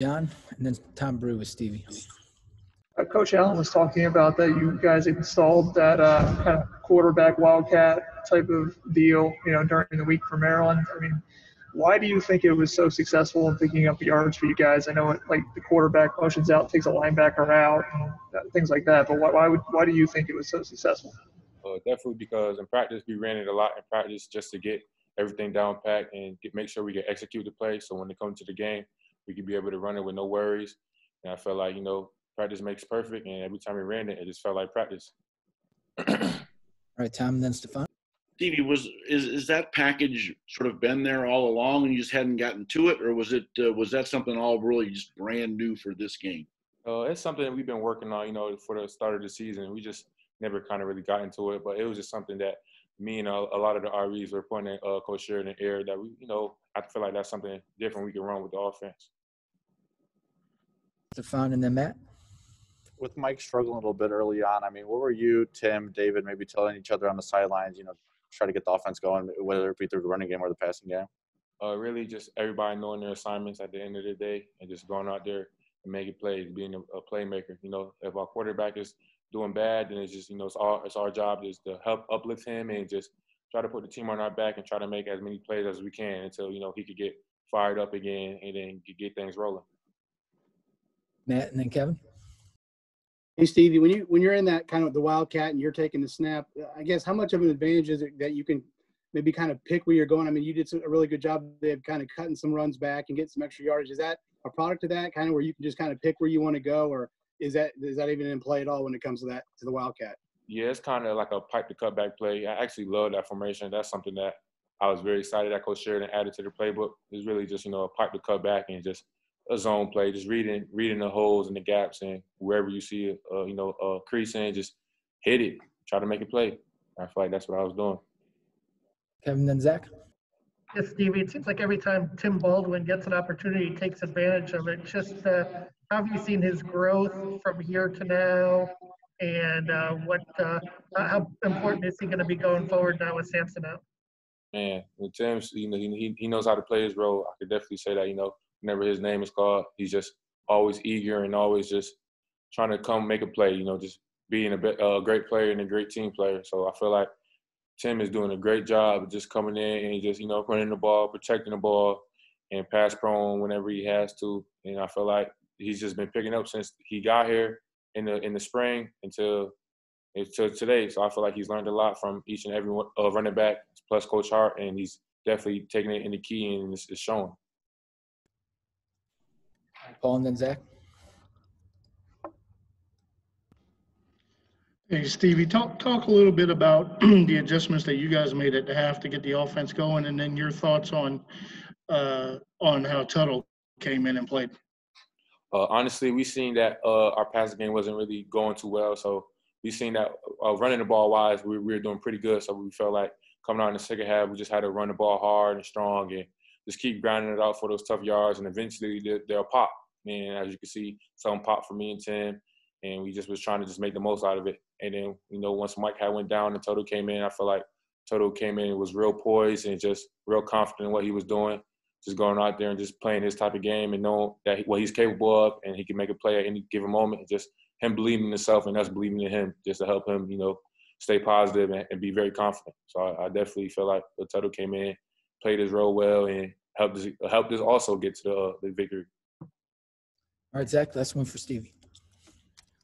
John, and then Tom Brew with Stevie. Uh, Coach Allen was talking about that you guys installed that uh, kind of quarterback wildcat type of deal, you know, during the week for Maryland. I mean, why do you think it was so successful in picking up yards for you guys? I know it like the quarterback motions out, takes a linebacker out, and things like that. But why, why would why do you think it was so successful? Uh, definitely because in practice we ran it a lot in practice just to get everything down pat and get, make sure we can execute the play. So when it comes to the game, we could be able to run it with no worries. And I felt like you know practice makes perfect, and every time we ran it, it just felt like practice. All right, Tom, then Stefan. Stevie, was is is that package sort of been there all along, and you just hadn't gotten to it, or was it uh, was that something all really just brand new for this game? Uh, it's something that we've been working on, you know, for the start of the season. We just never kind of really got into it, but it was just something that me and a, a lot of the REs were pointing in uh, Coach Sheridan in the air that we, you know, I feel like that's something different we can run with the offense. Stefan, and then Matt. With Mike struggling a little bit early on, I mean, what were you, Tim, David, maybe telling each other on the sidelines? You know, try to get the offense going, whether it be through the running game or the passing game? Uh, really, just everybody knowing their assignments at the end of the day and just going out there and making plays, being a, a playmaker. You know, if our quarterback is doing bad, then it's just you know it's our it's our job is to help uplift him and just try to put the team on our back and try to make as many plays as we can until you know he could get fired up again and then get things rolling. Matt and then Kevin. Hey Stevie, when you when you're in that kind of the wildcat and you're taking the snap, I guess how much of an advantage is it that you can maybe kind of pick where you're going? I mean, you did a really good job of kind of cutting some runs back and getting some extra yardage. Is that a product of that kind of where you can just kind of pick where you want to go, or is that is that even in play at all when it comes to that to the wildcat? Yeah, it's kind of like a pipe to cut back play. I actually love that formation. That's something that I was very excited that Coach Sheridan added to the playbook. It's really just you know a pipe to cut back and just a zone play, just reading reading the holes and the gaps, and wherever you see a, uh, you know a crease in, just hit it, try to make it play. I feel like that's what I was doing. Kevin, and Zach. Yes, Stevie. It seems like every time Tim Baldwin gets an opportunity, he takes advantage of it. Just uh, how have you seen his growth from here to now, and uh, what uh, how important is he going to be going forward now with Sampson out? Man, with Tim, you know, he he knows how to play his role. I could definitely say that. You know, whenever his name is called, he's just always eager and always just trying to come make a play. You know, just being a, bit, a great player and a great team player. So I feel like Tim is doing a great job of just coming in and just you know running the ball, protecting the ball, and pass prone whenever he has to. And I feel like he's just been picking up since he got here in the in the spring until until today. So I feel like he's learned a lot from each and every one, uh, running back plus Coach Hart, and he's definitely taking it in the key and it's, it's showing. Paul and then Zach. Hey, Stevie, talk, talk a little bit about the adjustments that you guys made at the half to get the offense going, and then your thoughts on, uh, on how Tuttle came in and played. Uh, honestly, we seen that uh, our passing game wasn't really going too well, so we seen that uh, running the ball wise, we, we were doing pretty good. So we felt like coming out in the second half, we just had to run the ball hard and strong and just keep grinding it out for those tough yards, and eventually they, they'll pop. And as you can see, something popped for me and Tim, and we just was trying to just make the most out of it. And then you know once Mike had went down and Tuttle came in, I feel like Tuttle came in and was real poised and just real confident in what he was doing, just going out there and just playing his type of game and knowing that what he's capable of and he can make a play at any given moment. And just him believing in himself and us believing in him, just to help him, you know, stay positive and, and be very confident. So I, I definitely feel like Tuttle came in, played his role well, and helped us helped us also get to the, uh, the victory. All right, Zach, last one for Stevie.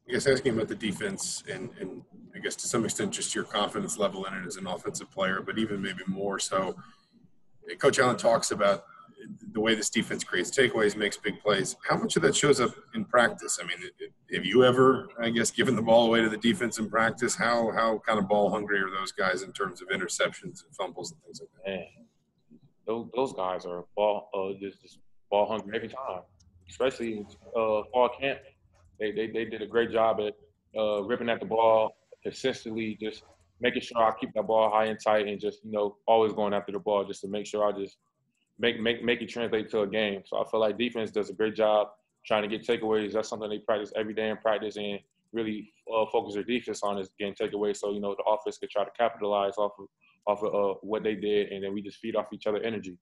I guess asking about the defense and, and I guess to some extent just your confidence level in it as an offensive player, but even maybe more so. Coach Allen talks about the way this defense creates takeaways, makes big plays. How much of that shows up in practice? I mean, have you ever, I guess, given the ball away to the defense in practice? How how kind of ball hungry are those guys in terms of interceptions and fumbles and things like that? Man, those, those guys are ball uh, just, just ball hungry every time, especially uh, fall camp. They, they they did a great job at uh, ripping at the ball consistently, just making sure I keep that ball high and tight, and just you know always going after the ball, just to make sure I just make make make it translate to a game. So I feel like defense does a great job trying to get takeaways. That's something they practice every day in practice, and really uh, focus their defense on is getting takeaways. So you know the offense could try to capitalize off of off of uh, what they did, and then we just feed off each other energy.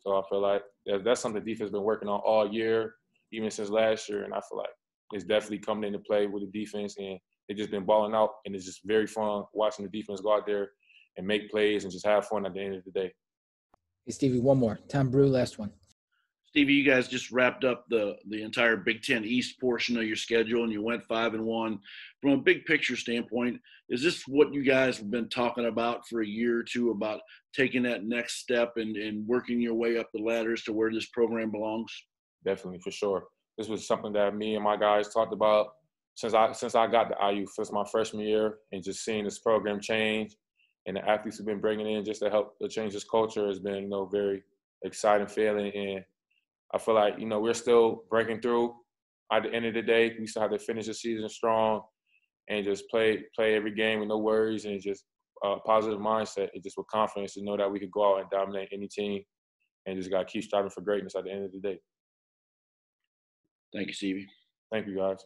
So I feel like that's something the defense been working on all year. Even since last year, and I feel like it's definitely coming into play with the defense, and they've just been balling out, and it's just very fun watching the defense go out there and make plays and just have fun at the end of the day. Hey, Stevie, one more. Tom Brew, last one. Stevie, you guys just wrapped up the the entire Big Ten East portion of your schedule, and you went five and one. From a big picture standpoint, is this what you guys have been talking about for a year or two about taking that next step and, and working your way up the ladders to where this program belongs? Definitely, for sure. This was something that me and my guys talked about since I since I got to IU, since my freshman year, and just seeing this program change and the athletes have been bringing in just to help to change this culture has been you know very exciting feeling and I feel like you know we're still breaking through. At the end of the day, we still have to finish the season strong and just play play every game with no worries and just a positive mindset and just with confidence to know that we could go out and dominate any team and just got to keep striving for greatness at the end of the day. Thank you, Stevie. Thank you, guys.